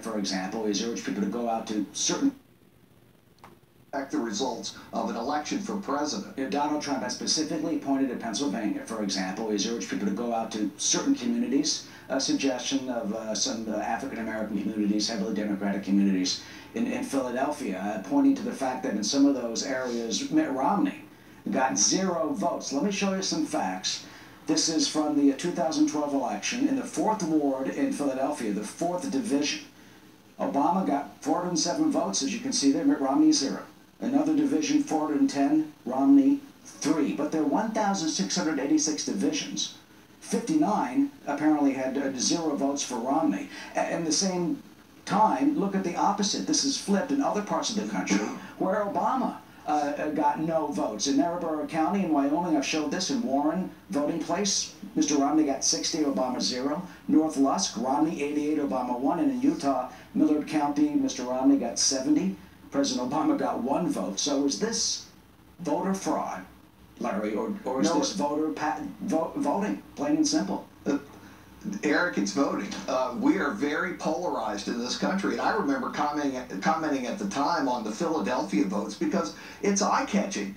For example, he's urged people to go out to certain the results of an election for president. If Donald Trump has specifically pointed at Pennsylvania, for example. He's urged people to go out to certain communities, a suggestion of uh, some uh, African American communities, heavily Democratic communities in, in Philadelphia, uh, pointing to the fact that in some of those areas, Mitt Romney got zero votes. Let me show you some facts. This is from the 2012 election in the 4th Ward in Philadelphia, the 4th Division. Obama got 407 votes, as you can see there, Mitt Romney zero. Another division, 410, Romney, 3. But there are 1,686 divisions. 59 apparently had uh, zero votes for Romney. At the same time, look at the opposite. This is flipped in other parts of the country where Obama uh, uh got no votes. In Niobrara County in Wyoming, I've showed this in Warren voting place. Mr. Romney got 60, Obama 0. North Lusk, Romney 88, Obama 1. And in Utah, Millard County, Mr. Romney got 70, President Obama got one vote. So is this voter fraud, Larry, or, or is no, this voter vo voting, plain and simple? Eric, it's voting. Uh, we are very polarized in this country. And I remember commenting, commenting at the time on the Philadelphia votes because it's eye catching.